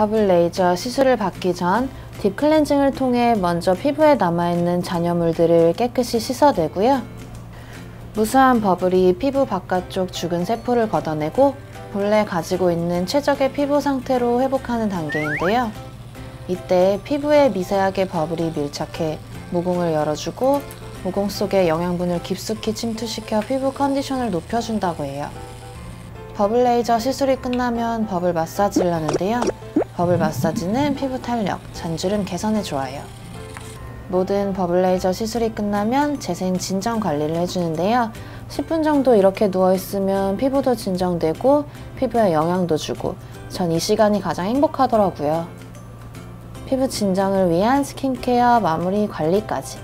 버블 레이저 시술을 받기 전 deep cleansing을 통해 먼저 피부에 남아있는 잔여물들을 깨끗이 씻어내고요. 무수한 버블이 피부 바깥쪽 죽은 세포를 걷어내고 본래 가지고 있는 최적의 피부 상태로 회복하는 단계인데요. 이때 피부에 미세하게 버블이 밀착해 모공을 열어주고 모공 속에 영양분을 깊숙이 침투시켜 피부 컨디션을 높여준다고 해요. 버블 레이저 시술이 끝나면 버블 마사지를 하는데요. 버블 마사지는 피부 탄력, 잔주름 개선에 좋아요. 모든 버블 레이저 시술이 끝나면 재생 진정 관리를 해주는데요. 10분 정도 이렇게 누워있으면 피부도 진정되고 피부에 영양도 주고 전 이 시간이 가장 행복하더라고요. 피부 진정을 위한 스킨케어 마무리 관리까지.